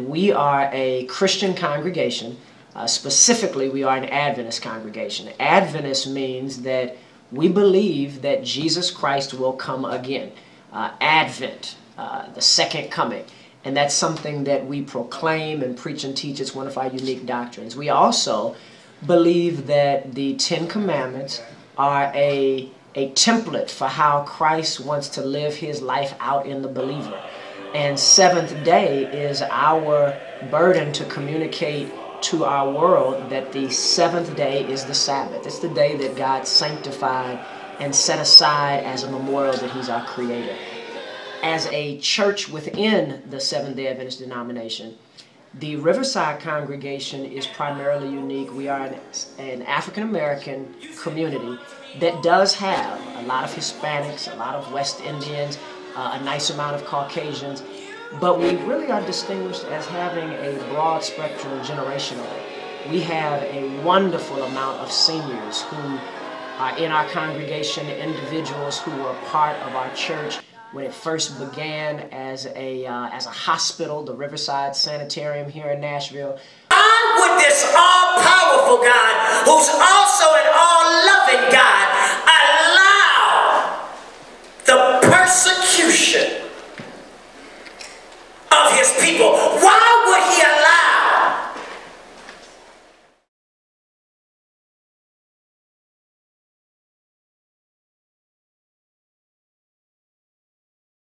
We are a Christian congregation. Uh, specifically, we are an Adventist congregation. Adventist means that we believe that Jesus Christ will come again. Uh, Advent, uh, the second coming. And that's something that we proclaim and preach and teach. It's one of our unique doctrines. We also believe that the Ten Commandments are a, a template for how Christ wants to live his life out in the believer. And seventh day is our burden to communicate to our world that the seventh day is the Sabbath. It's the day that God sanctified and set aside as a memorial that He's our Creator. As a church within the Seventh day Adventist denomination, the Riverside congregation is primarily unique. We are an, an African American community that does have a lot of Hispanics, a lot of West Indians, uh, a nice amount of Caucasians, but we really are distinguished as having a broad spectrum generationally. We have a wonderful amount of seniors who are in our congregation, individuals who were part of our church when it first began as a, uh, as a hospital, the Riverside Sanitarium here in Nashville. I'm with this all-powerful God, who's also